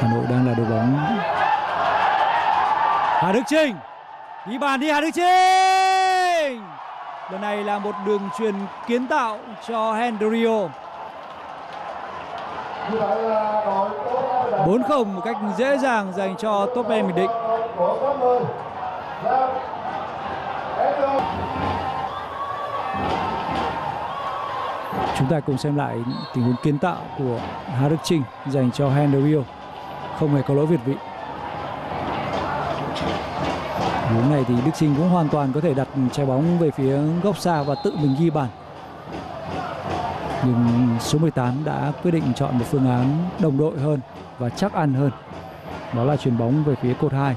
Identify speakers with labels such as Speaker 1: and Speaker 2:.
Speaker 1: Hà Nội đang là đội bóng. Hà Đức Trinh ghi bàn đi Hà Đức Trinh lần này là một đường truyền kiến tạo cho Hendrio 4-0 một cách dễ dàng dành cho Top Bình Định. Chúng ta cùng xem lại tình huống kiến tạo của Hà Đức Trinh dành cho Hendrio không hề có lỗi việt vị. Hướng này thì Đức Trinh cũng hoàn toàn có thể đặt trái bóng về phía góc xa và tự mình ghi bàn. Nhưng số 18 đã quyết định chọn một phương án đồng đội hơn và chắc ăn hơn. Đó là chuyền bóng về phía cột 2